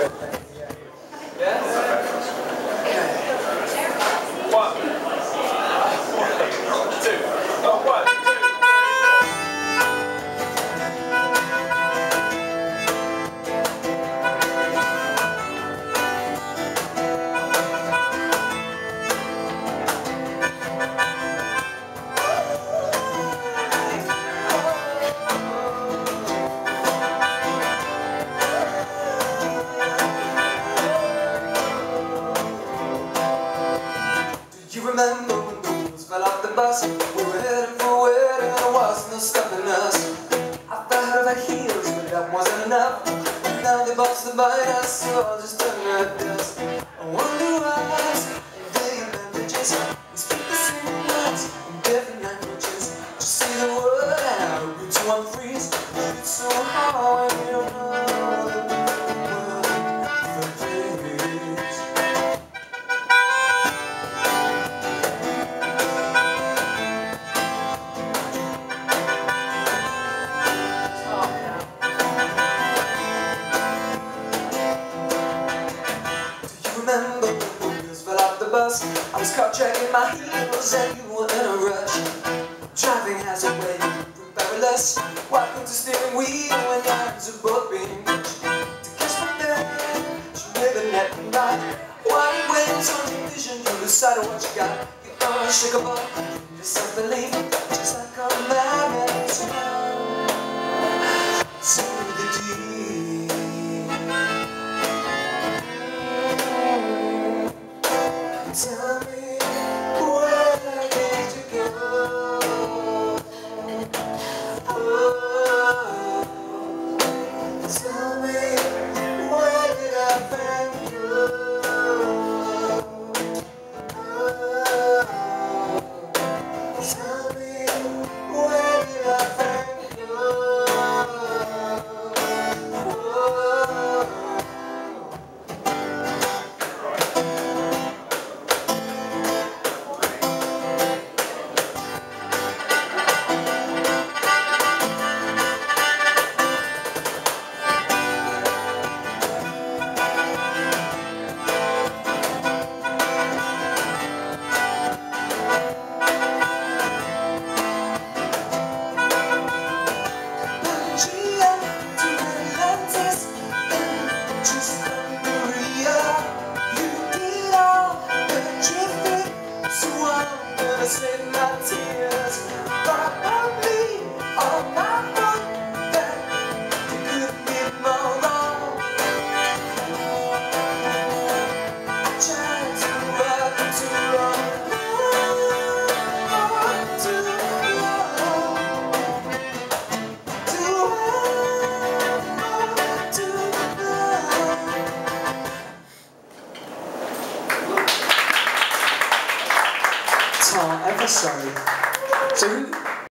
good. man moons fell off the bus. We were heading for where there was no stopping us. I thought of the heels, but that wasn't enough. Now they bust the bite us, so I'll just turn it down. the bus. I was caught dragging my heels and you were in a rush. Driving has a way to bury us. Why could steering wheel when arms are both being pushed? To catch my bed, she's waving at me Why Wide awake, your vision, you decide what you got. You're unshakable, just something leaving. It's I'm gonna save my tears, but I me all night. Our episode. so. So who,